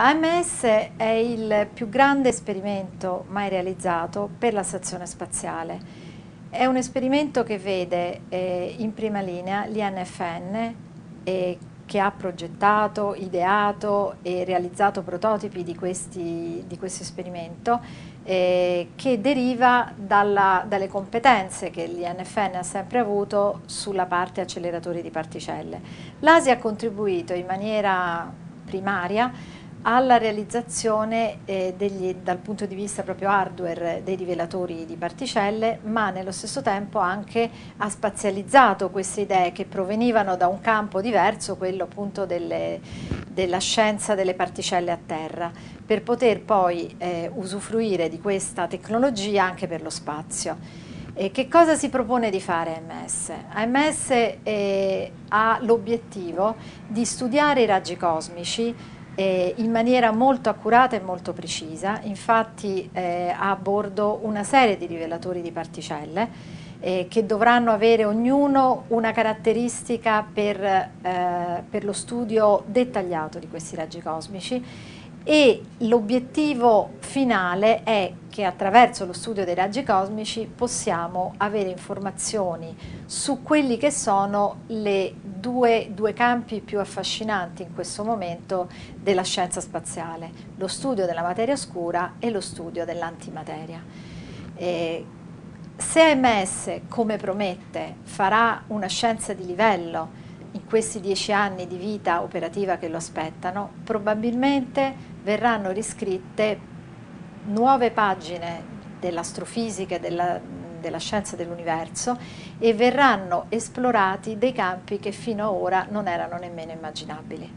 AMS è il più grande esperimento mai realizzato per la stazione spaziale. È un esperimento che vede eh, in prima linea l'INFN eh, che ha progettato, ideato e realizzato prototipi di, questi, di questo esperimento eh, che deriva dalla, dalle competenze che l'INFN ha sempre avuto sulla parte acceleratori di particelle. L'ASI ha contribuito in maniera primaria alla realizzazione eh, degli, dal punto di vista proprio hardware dei rivelatori di particelle, ma nello stesso tempo anche ha spazializzato queste idee che provenivano da un campo diverso, quello appunto delle, della scienza delle particelle a terra, per poter poi eh, usufruire di questa tecnologia anche per lo spazio. E che cosa si propone di fare AMS? AMS eh, ha l'obiettivo di studiare i raggi cosmici eh, in maniera molto accurata e molto precisa, infatti eh, ha a bordo una serie di rivelatori di particelle eh, che dovranno avere ognuno una caratteristica per, eh, per lo studio dettagliato di questi raggi cosmici. E l'obiettivo finale è che attraverso lo studio dei raggi cosmici possiamo avere informazioni su quelli che sono i due, due, campi più affascinanti in questo momento della scienza spaziale, lo studio della materia oscura e lo studio dell'antimateria. se AMS, come promette, farà una scienza di livello in questi dieci anni di vita operativa che lo aspettano, probabilmente verranno riscritte nuove pagine dell'astrofisica e della, della scienza dell'universo e verranno esplorati dei campi che fino ad ora non erano nemmeno immaginabili.